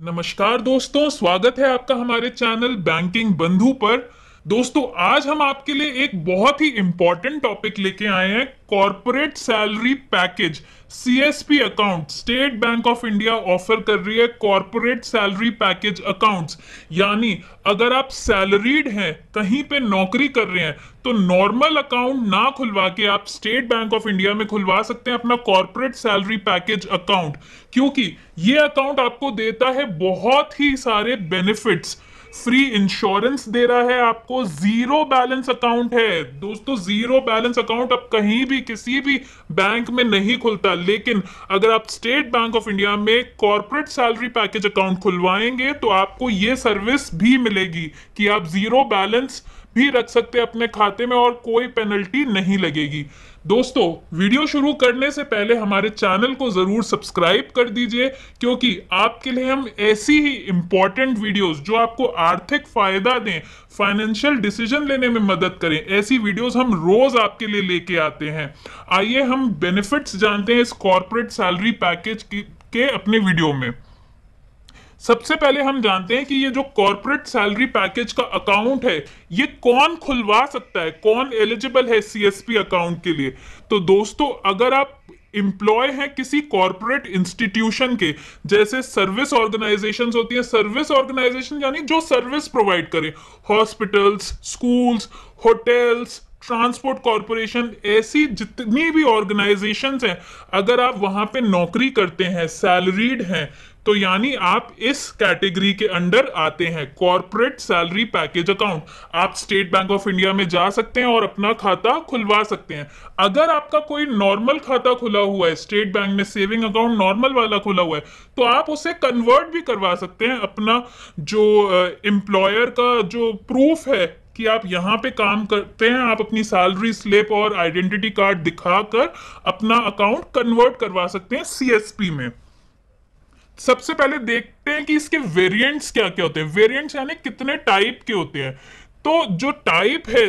नमस्कार दोस्तों स्वागत है आपका हमारे चैनल बैंकिंग बंधु पर। दोस्तों, आज हम आपके लिए एक बहुत ही इंपॉर्टेंट टॉपिक लेके आए हैं corporate salary package CSP account State Bank of India offer कर रही है कॉरपोरेट सैलरी पैकेज अकाउंट्स यानी, अगर आप सैलरीड हैं, कहीं पे नौकरी कर रहे हैं तो नॉर्मल अकाउंट ना खुलवा के आप स्टेट बैंक ऑफ़ इंडिया में खुलवा सकते हैं अपना कॉरपोरेट सैलरी पैकेज अकाउंट क्योंकि ये अकाउंट आपको देता है बहुत ही सारे बेनिफिट्स फ्री इंश्योरेंस दे रहा है आपको, ज़ीरो बैलेंस अकाउंट है। दोस्तों, ज़ीरो बैलेंस अकाउंट अब कहीं भी, किसी भी बैंक में नहीं खुलता। लेकिन अगर आप स्टेट बैंक ऑफ़ इंडिया में कॉरपोरेट सैलरी पैकेज अकाउंट खुलवाएँगे तो आपको ये सर्विस भी मिलेगी कि आप ज़ीरो बैलेंस भी रख सकते अपने खाते में और कोई पेनल्टी नहीं लगेगी। दोस्तों वीडियो शुरू करने से पहले हमारे चैनल को ज़रूर सब्सक्राइब कर दीजिए, क्योंकि आपके लिए हम ऐसी ही इंपॉर्टेंट वीडियोस जो आपको आर्थिक फ़ायदा दें फाइनेंशियल डिसीज़न लेने में मदद करें, ऐसी वीडियोस हम रोज आपके लिए लेके आते हैं। आइए हम बेनिफिट्स जानते हैं इस कॉर्पोरेट सैलरी पैकेज के अपने वीडियो में। सबसे पहले हम जानते हैं कि ये जो कॉर्पोरेट सैलरी पैकेज का अकाउंट है, ये कौन खुलवा सकता है? कौन एलिजिबल है सीएसपी अकाउंट के लिए? तो दोस्तों, अगर आप इंप्लॉय हैं किसी कॉरपोरेट इंस्टीट्यूशन के, जैसे सर्विस ऑर्गेनाइजेशंस होती है सर्विस ऑर्गेनाइजेशन यानी जो सर्विस प्रोवाइड करें hospitals schools hotels transport corporation ऐसी जितनी भी ऑर्गेनाइजेशंस हैं, अगर आप वहाँ पे नौकरी करते हैं सैलरीड हैं तो यानी आप इस कैटेगरी के अंडर आते हैं कॉरपोरेट सैलरी पैकेज अकाउंट आप स्टेट बैंक ऑफ़ इंडिया में जा सकते हैं और अपना खाता खुलवा सकते हैं। अगर आपका कोई नॉर्मल खाता खुला हुआ है स्टेट बैंक में सेविंग अकाउंट नॉर्मल वाला खुला हुआ है तो आप उसे कन्वर्ट भी करवा सकते हैं अपना जो एम्प्लॉयर का जो प्रूफ है कि आप यहाँ पे काम करते हैं। आप अपनी सैलरी स्लिप और आइडेंटिटी कार्ड दिखाकर अपना अकाउंट कन्वर्ट करवा सकते हैं सीएसपी में। सबसे पहले देखते हैं कि इसके वेरिएंट्स क्या क्या होते हैं। वेरिएंट्स यानी कितने टाइप के होते हैं। तो जो टाइप है,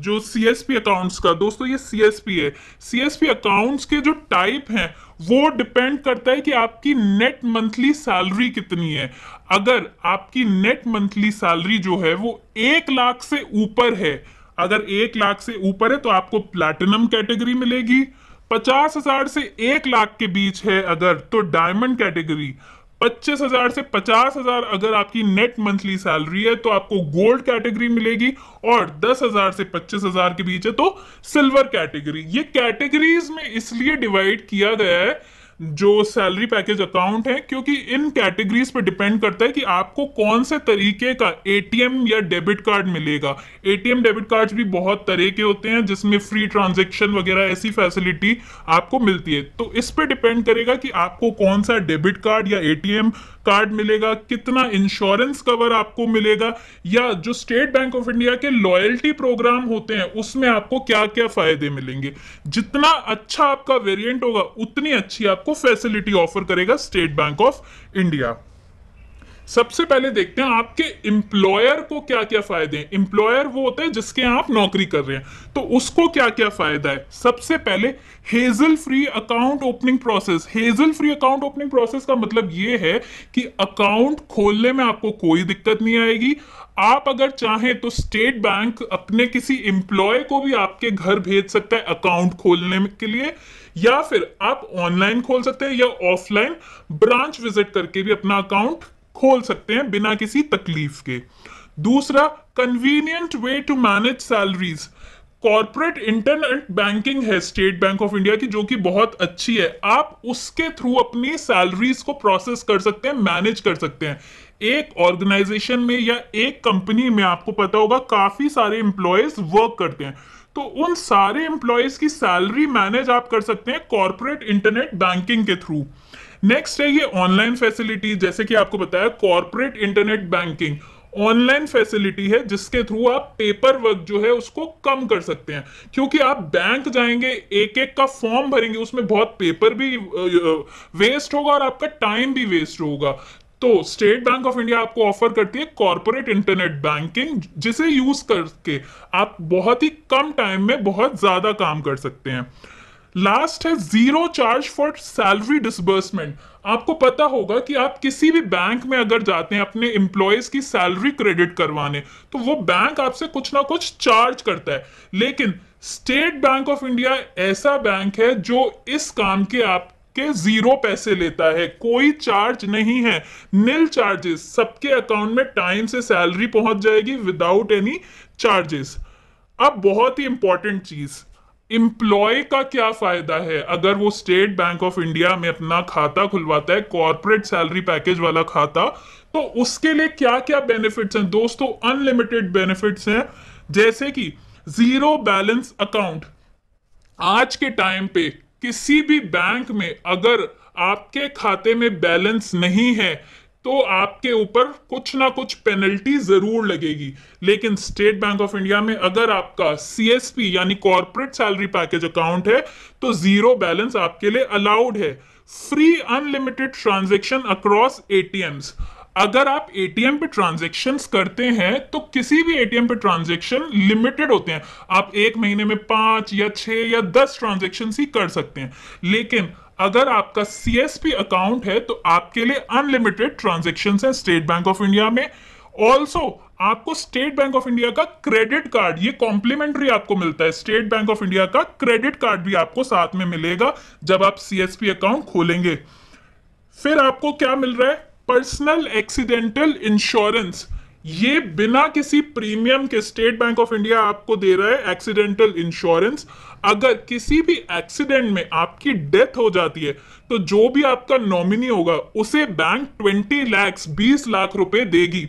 जो सी एस पी अकाउंट्स का, दोस्तों ये सी एस पी है। सी एस पी अकाउंट्स के जो टाइप हैं, वो डिपेंड करता है कि आपकी नेट मंथली सैलरी कितनी है। अगर आपकी नेट मंथली सैलरी जो है, वो एक लाख से ऊपर है, अगर एक लाख से ऊपर है तो आपको प्लैटिनम कैटेगरी मिलेगी। पचास हज़ार से एक लाख के बीच है अगर तो डायमंड कैटेगरी पच्चीस हज़ार से पचास हज़ार अगर आपकी नेट मंथली सैलरी है तो आपको गोल्ड कैटेगरी मिलेगी और दस हज़ार से पच्चीस हज़ार के बीच है तो सिल्वर कैटेगरी ये कैटेगरीज में इसलिए डिवाइड किया गया है जो सैलरी पैकेज अकाउंट है, क्योंकि इन कैटेगरीज पर डिपेंड करता है कि आपको कौन से तरीके का एटीएम या डेबिट कार्ड मिलेगा। एटीएम डेबिट कार्ड भी बहुत तरह के होते हैं, जिसमें फ्री ट्रांजेक्शन वगैरह ऐसी फैसिलिटी आपको मिलती है। तो इस पर डिपेंड करेगा कि आपको कौन सा डेबिट कार्ड या एटीएम कार्ड मिलेगा, कितना इंश्योरेंस कवर आपको मिलेगा, या जो स्टेट बैंक ऑफ़ इंडिया के लॉयल्टी प्रोग्राम होते हैं, उसमें आपको क्या क्या फ़ायदे मिलेंगे। जितना अच्छा आपका वेरिएंट होगा, उतनी अच्छी आपको फैसिलिटी ऑफ़र करेगा स्टेट बैंक ऑफ़ इंडिया सबसे पहले देखते हैं आपके इंप्लॉयर को क्या क्या फ़ायदे हैं। इंप्लॉयर वो होता है जिसके आप नौकरी कर रहे हैं। तो उसको क्या क्या फ़ायदा है? सबसे पहले hassle free account opening process hassle free account opening process का मतलब ये है कि अकाउंट खोलने में आपको कोई दिक्कत नहीं आएगी। आप अगर चाहें तो स्टेट बैंक अपने किसी एम्प्लॉय को भी आपके घर भेज सकता है अकाउंट खोलने के लिए। या फिर आप ऑनलाइन खोल सकते हैं या ऑफलाइन ब्रांच विज़िट करके भी अपना अकाउंट खोल सकते हैं बिना किसी तकलीफ़ के। दूसरा convenient way to manage salaries corporate internet banking है स्टेट बैंक ऑफ़ इंडिया की, जो कि बहुत अच्छी है। आप उसके थ्रू अपनी सैलरीज को प्रोसेस कर सकते हैं मैनेज कर सकते हैं। एक ऑर्गेनाइजेशन में या एक कंपनी में आपको पता होगा, काफ़ी सारे एम्प्लॉयज़ वर्क करते हैं। तो उन सारे एम्प्लॉयज़ की सैलरी मैनेज आप कर सकते हैं कॉर्पोरेट इंटरनेट बैंकिंग के थ्रू नेक्स्ट है ये ऑनलाइन फैसिलिटी जैसे कि आपको बताया corporate internet banking online facility है, जिसके थ्रू आप पेपर वर्क जो है उसको कम कर सकते हैं। क्योंकि आप बैंक जाएँगे एक एक का फॉर्म भरेंगे, उसमें बहुत पेपर भी वेस्ट होगा और आपका टाइम भी वेस्ट होगा। तो स्टेट बैंक ऑफ़ इंडिया आपको ऑफ़र करती है कॉर्पोरेट इंटरनेट बैंकिंग, जिसे यूज़ करके आप बहुत ही कम टाइम में बहुत ज़्यादा काम कर सकते हैं। लास्ट है zero charge for salary disbursement. आपको पता होगा कि आप किसी भी बैंक में अगर जाते हैं अपने एम्प्लॉयज़ की सैलरी क्रेडिट करवाने तो वो बैंक आपसे कुछ ना कुछ चार्ज करता है। लेकिन स्टेट बैंक ऑफ़ इंडिया ऐसा बैंक है जो इस काम के आप के ज़ीरो पैसे लेता है, कोई चार्ज नहीं है। नील चार्जेस सबके अकाउंट में टाइम से सैलरी पहुँच जाएगी विदाउट एनी चार्जेस अब बहुत ही इंपॉर्टेंट चीज़ इम्प्लॉय का क्या फ़ायदा है? अगर वो स्टेट बैंक ऑफ़ इंडिया में अपना खाता खुलवाता है कॉर्पोरेट सैलरी पैकेज वाला खाता तो उसके लिए क्या क्या बेनिफिट्स हैं? दोस्तों अनलिमिटेड बेनिफिट्स हैं, जैसे कि ज़ीरो बैलेंस अकाउंट आज के टाइम पे किसी भी बैंक में अगर आपके खाते में बैलेंस नहीं है तो आपके ऊपर कुछ ना कुछ पेनल्टी ज़रूर लगेगी। लेकिन स्टेट बैंक ऑफ़ इंडिया में अगर आपका सीएसपी यानी कॉर्पोरेट सैलरी पैकेज अकाउंट है तो ज़ीरो बैलेंस आपके लिए अलाउड है। Free unlimited transaction across ATMs अगर आप एटीएम पे ट्रांजेक्शन करते हैं तो किसी भी एटीएम पे ट्रांजेक्शन लिमिटेड होते हैं। आप एक महीने में पाँच या छह या दस ट्रांजेक्शन ही कर सकते हैं। लेकिन अगर आपका सीएसपी अकाउंट है तो आपके लिए अनलिमिटेड ट्रांजेक्शन है स्टेट बैंक ऑफ़ इंडिया में। ऑल्सो आपको स्टेट बैंक ऑफ़ इंडिया का क्रेडिट कार्ड ये कॉम्प्लीमेंट्री आपको मिलता है। स्टेट बैंक ऑफ़ इंडिया का क्रेडिट कार्ड भी आपको साथ में मिलेगा जब आप सीएसपी अकाउंट खोलेंगे। फिर आपको क्या मिल रहा है? पर्सनल एक्सीडेंटल इंश्योरेंस ये बिना किसी प्रीमियम के स्टेट बैंक ऑफ़ इंडिया आपको दे रहा है एक्सीडेंटल इंश्योरेंस अगर किसी भी एक्सीडेंट में आपकी डेथ हो जाती है तो जो भी आपका नॉमिनी होगा, उसे बैंक ट्वेंटी लैक्स बीस लाख रुपए देगी।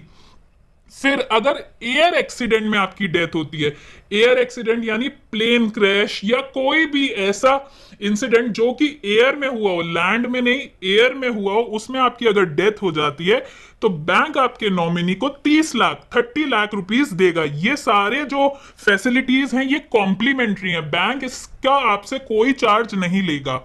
फिर अगर एयर एक्सीडेंट में आपकी डेथ होती है एयर एक्सीडेंट यानी प्लेन क्रैश या कोई भी ऐसा इंसिडेंट जो कि एयर में हुआ हो लैंड में नहीं एयर में हुआ हो, उसमें आपकी अगर डेथ हो जाती है तो बैंक आपके नॉमिनी को 30 लाख 30 लाख रुपीस देगा। ये सारे जो फैसिलिटीज़ हैं, ये कॉम्प्लीमेंट्री हैं। बैंक इसका आपसे कोई चार्ज नहीं लेगा।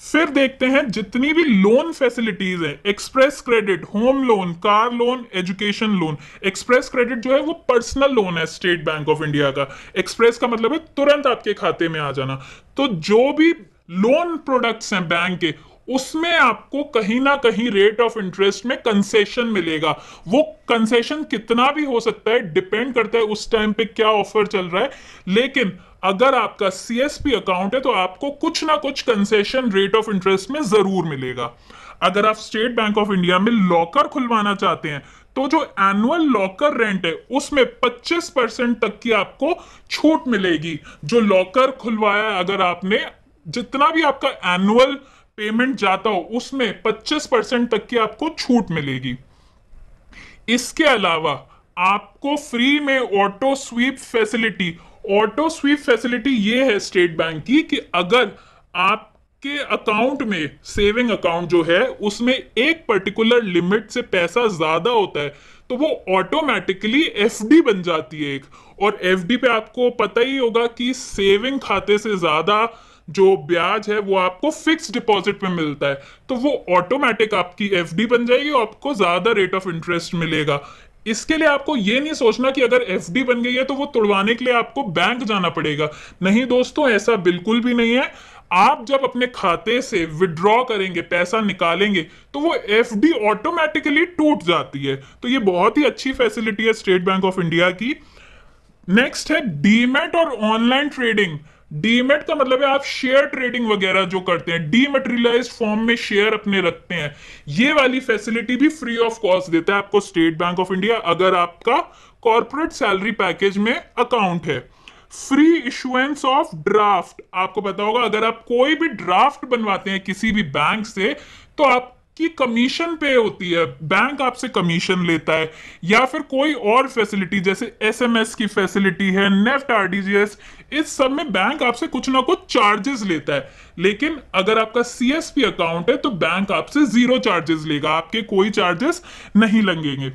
फिर देखते हैं जितनी भी लोन फैसिलिटीज़ है express credit home loan car loan education loan express credit जो है वो पर्सनल लोन है स्टेट बैंक ऑफ़ इंडिया का। एक्सप्रेस का मतलब है तुरंत आपके खाते में आ जाना। तो जो भी लोन प्रोडक्ट्स हैं बैंक के, उसमें आपको कहीं ना कहीं रेट ऑफ़ इंटरेस्ट में कंसेशन मिलेगा। वो कंसेशन कितना भी हो सकता है डिपेंड करता है उस टाइम पे क्या ऑफ़र चल रहा है। लेकिन अगर आपका सीएसपी अकाउंट है तो आपको कुछ ना कुछ कंसेशन रेट ऑफ़ इंटरेस्ट में ज़रूर मिलेगा। अगर आप स्टेट बैंक ऑफ़ इंडिया में लॉकर खुलवाना चाहते हैं तो जो एनुअल लॉकर रेंट है, उसमें 25 परसेंट तक की आपको छूट मिलेगी। जो लॉकर खुलवाया अगर आपने जितना भी आपका एनुअल पेमेंट जाता हो, उसमें 25 परसेंट तक की आपको छूट मिलेगी। इसके अलावा, आपको फ्री में auto sweep facility auto sweep facility ये है स्टेट बैंक की कि अगर आपके अकाउंट में सेविंग अकाउंट जो है, उसमें एक पर्टिकुलर लिमिट से पैसा ज़्यादा होता है तो वो ऑटोमेटिकली एफडी बन जाती है एक। और एफडी पे आपको पता ही होगा कि सेविंग खाते से ज़्यादा जो ब्याज है वो आपको फिक्स डिपॉजिट पे मिलता है। तो वो ऑटोमेटिक आपकी एफडी बन जाएगी और आपको ज़्यादा रेट ऑफ़ इंटरेस्ट मिलेगा। इसके लिए आपको ये नहीं सोचना कि अगर एफडी बन गई है तो वो तोड़वाने के लिए आपको बैंक जाना पड़ेगा। नहीं दोस्तों, ऐसा बिल्कुल भी नहीं है। आप जब अपने खाते से विड्रॉ करेंगे, पैसा निकालेंगे तो वो एफडी ऑटोमेटिकली टूट जाती है। तो ये बहुत ही अच्छी फैसिलिटी है स्टेट बैंक ऑफ़ इंडिया की। नेक्स्ट है डीमेट और ऑनलाइन ट्रेडिंग डीमेट का मतलब है आप शेयर ट्रेडिंग वगैरह जो करते हैं डीमेटेरियलाइज फॉर्म में शेयर अपने रखते हैं। ये वाली फैसिलिटी भी फ्री ऑफ़ कॉस्ट देता है आपको स्टेट बैंक ऑफ़ इंडिया अगर आपका कॉर्पोरेट सैलरी पैकेज में अकाउंट है। फ्री इशुएंस ऑफ़ ड्राफ्ट आपको पता होगा, अगर आप कोई भी ड्राफ्ट बनवाते हैं किसी भी बैंक से तो आप की कमीशन पे होती है? बैंक आपसे कमीशन लेता है? या फिर कोई और फैसिलिटी जैसे एसएमएस की फैसिलिटी है नेफ्ट आरडीजीएस इस सब में बैंक आपसे कुछ ना कुछ चार्जेस लेता है। लेकिन अगर आपका सीएसपी अकाउंट है तो बैंक आपसे ज़ीरो चार्जेस लेगा। आपके कोई चार्जेस नहीं लगेंगे।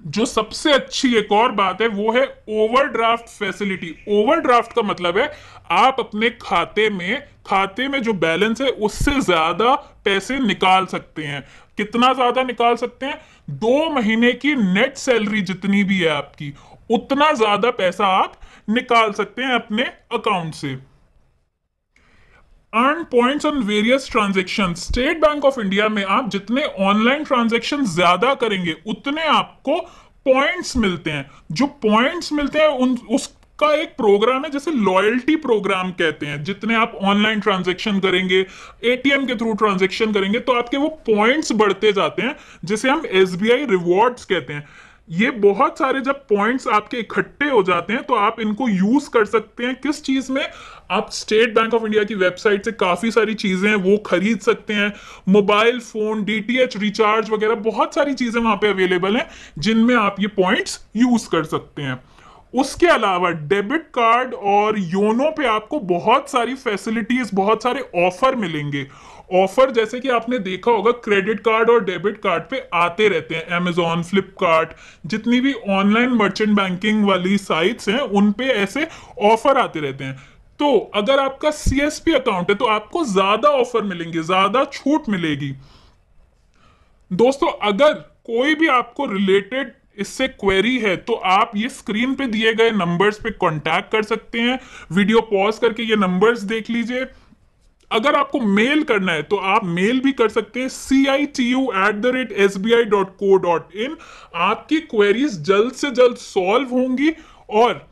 जो सबसे अच्छी एक और बात है, वो है ओवरड्राफ्ट फैसिलिटी ओवरड्राफ्ट का मतलब है आप अपने खाते में खाते में जो बैलेंस है, उससे ज़्यादा पैसे निकाल सकते हैं। कितना ज़्यादा निकाल सकते हैं? दो महीने की नेट सैलरी जितनी भी है आपकी, उतना ज़्यादा पैसा आप निकाल सकते हैं अपने अकाउंट से। Earn points on various transaction State Bank of India में आप जितने ऑनलाइन ट्रांजेक्शन ज़्यादा करेंगे, उतने आपको पॉइंट्स मिलते हैं। जो पॉइंट्स मिलते हैं, उन उसका एक प्रोग्राम है, जैसे लॉयल्टी प्रोग्राम कहते हैं। जितने आप ऑनलाइन ट्रांजेक्शन करेंगे एटीएम के थ्रू ट्रांजेक्शन करेंगे तो आपके वो पॉइंट्स बढ़ते जाते हैं, जिसे हम एस रिवॉर्ड्स कहते हैं। ये बहुत सारे जब पॉइंट्स आपके इकट्ठे हो जाते हैं तो आप इनको यूज़ कर सकते हैं। किस चीज़ में? आप स्टेट बैंक ऑफ़ इंडिया की वेबसाइट से काफ़ी सारी चीज़ें हैं, वो खरीद सकते हैं। मोबाइल फ़ोन डीटीएच रिचार्ज वगैरह, बहुत सारी चीज़ें वहाँ पे अवेलेबल हैं, जिनमें आप ये पॉइंट्स यूज़ कर सकते हैं। उसके अलावा डेबिट कार्ड और योनो पे आपको बहुत सारी फैसिलिटीज़ बहुत सारे ऑफ़र मिलेंगे। ऑफ़र जैसे कि आपने देखा होगा क्रेडिट कार्ड और डेबिट कार्ड पे आते रहते हैं। अमेजोन फ्लिपकार्ट जितनी भी ऑनलाइन मर्चेंट बैंकिंग वाली साइट्स हैं, उन पे ऐसे ऑफ़र आते रहते हैं। तो अगर आपका सीएसपी अकाउंट है तो आपको ज़्यादा ऑफ़र मिलेंगे, ज़्यादा छूट मिलेगी। दोस्तों, अगर कोई भी आपको रिलेटेड इससे क्वेरी है तो आप ये स्क्रीन पे दिए गए नंबर्स पे कांटेक्ट कर सकते हैं। वीडियो पॉज करके ये नंबर्स देख लीजिए। अगर आपको मेल करना है तो आप मेल भी कर सकते हैं। C I T U at the rate S B I dot co dot in आपकी क्वेरीज जल्द से जल्द सॉल्व होंगी और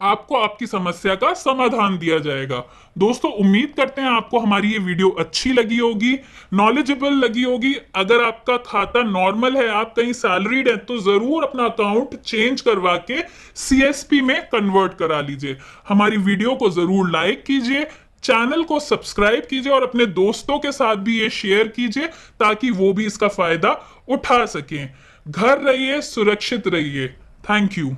आपको आपकी समस्या का समाधान दिया जाएगा। दोस्तों, उम्मीद करते हैं आपको हमारी ये वीडियो अच्छी लगी होगी नॉलेजेबल लगी होगी। अगर आपका खाता नॉर्मल है, आप कहीं सैलरीड है तो ज़रूर अपना अकाउंट चेंज करवा के सीएसपी में कन्वर्ट करा लीजिए। हमारी वीडियो को ज़रूर लाइक कीजिए चैनल को सब्सक्राइब कीजिए और अपने दोस्तों के साथ भी ये शेयर कीजिए, ताकि वो भी इसका फ़ायदा उठा सकें। घर रहिए, सुरक्षित रहिए। Thank you